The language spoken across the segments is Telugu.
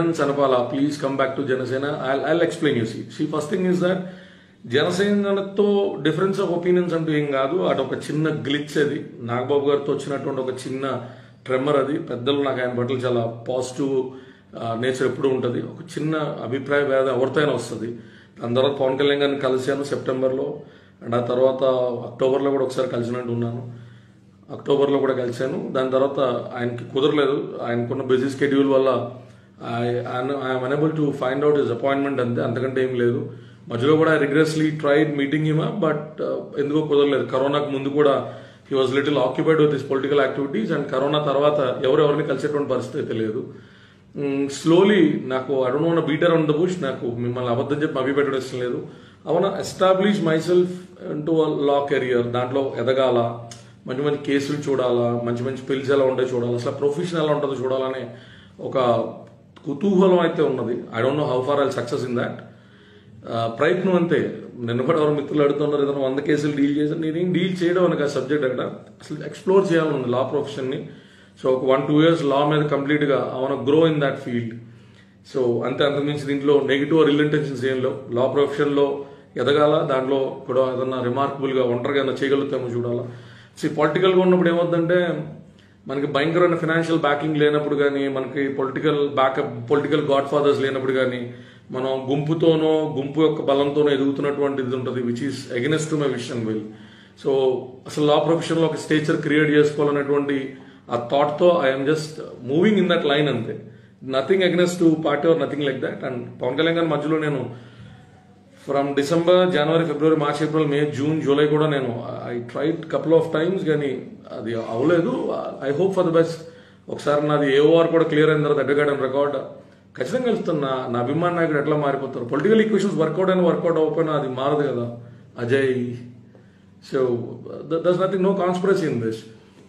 Sanapala, please come back to Janasena. I'll, I'll explain you. See, see, first thing is that జనసేనతో డిఫరెన్స్ ఆఫ్ ఒపీనియన్స్ అంటూ ఏం కాదు. అటు ఒక చిన్న గ్లిచ్ అది. నాగబాబు గారితో వచ్చినటువంటి ఒక చిన్న ట్రెమ్మర్ అది. పెద్దలు నాకు ఆయన బట్టలు చాలా పాజిటివ్ నేచర్ ఎప్పుడు ఉంటుంది. ఒక చిన్న అభిప్రాయ భేదం ఎవరితో వస్తుంది. దాని తర్వాత పవన్ కళ్యాణ్ గారిని కలిశాను సెప్టెంబర్లో. అండ్ ఆ తర్వాత అక్టోబర్లో కూడా ఒకసారి కలిసినట్టు ఉన్నాను. అక్టోబర్లో కూడా కలిశాను. దాని తర్వాత ఆయనకి కుదరలేదు. ఆయనకున్న బిజీ స్కెడ్యూల్ వల్ల I'm unable to find out is appointment అంతే అంతకంటే ఏం లేదు. మధ్యలో కూడా rigorously tried meeting him but ఎందుకో కుదరలేదు. కరోనాకు ముందు కూడా he was little occupied with his political activities and corona తర్వాత ఎవరెవరిని కలిసేటువంటి పరిస్థితి అయితే లేదు. Mm, స్లోలీ నాకు I don't beater on the bush నాకు మిమ్మల్ని అబద్ధం చెప్పి అవి పెట్టడం ఇష్టం లేదు. Wanna establish myself to law career దాంట్లో ఎదగాల మంచి మంచి కేసులు చూడాలా మంచి మంచి పిల్స్ ఎలా ఉంటాయో చూడాలి అసలు ప్రొఫెషన్ ఎలా ఉంటుందో చూడాలనే ఒక కుతూహలం అయితే ఉన్నది I don't know how far I success in that ప్రయత్నం అంతే. నిన్న కూడా ఎవరు మిత్రులు అడుగుతున్నారు ఏదైనా వంద కేసులు డీల్ చేసి నేనేం డీల్ చేయడం అని సబ్జెక్ట్ అక్కడ. అసలు ఎక్స్ప్లోర్ చేయాలని ఉంది లా ప్రొఫెషన్ని సో ఒక వన్ టూ ఇయర్స్ లా మీద కంప్లీట్గా wanna grow in that field so అంతే అంతకుమించి దీంట్లో నెగిటివ్ ఆర్ ఇల్ ఇంటెన్షన్స్ ఏం లేవు. లా ప్రొఫెషన్లో ఎదగాల దాంట్లో కూడా ఏదన్నా రిమార్కబుల్గా ఒంటరిగా ఏదైనా చేయగలుగుతామో చూడాలా. సో పొలిటికల్గా ఉన్నప్పుడు ఏమవుతుందంటే మనకి భయంకరమైన ఫినాన్షియల్ బ్యాకింగ్ లేనప్పుడు కానీ మనకి political backup political godfathers లేనప్పుడు కానీ మనం గుంపుతోనో గుంపు యొక్క బలంతోనో ఎదుగుతున్నటువంటి ఇది ఉంటుంది which is against to my vision will so అసలు లా ప్రొఫెషన్లో ఒక స్టేచర్ క్రియేట్ చేసుకోవాలనేటువంటి ఆ థాట్తో I'm just moving in that line అంతే. Nothing against to party or nothing like that and Pawan Kalyan గారి మధ్యలో నేను from December January February March April May June July కూడా నేను I tried couple of times కానీ అది అవ్వలేదు. I hope for the best ఒకసారి నాది ఏఓఆర్ కూడా క్లియర్ అయిన తర్వాత అడ్డగాడని రికార్డ్ ఖచ్చితంగా కలుస్తున్నా నా అభిమాన నాయకుడు ఎట్లా మారిపోతారు? పొలిటికల్ ఈక్వేషన్స్ వర్కౌట్ అయినా వర్కౌట్ అవ్వకపోయినా అది మారదు కదా. Ajay. So this nothing no conspiracy in this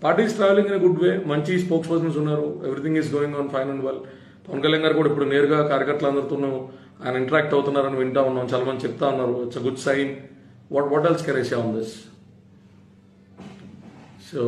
parties travelling in good way మంచి స్పోక్స్ పర్సన్స్ ఉన్నారు. Everything is going on fine and well Pawan Kalyan garu కూడా ఇప్పుడు నేరుగా కార్యకర్తలందరితోనూ ఆయన ఇంటరాక్ట్ అవుతున్నారని వింటా ఉన్నాం చాలా మంది చెప్తా ఉన్నారు. It's a good sign what what else can I say on this so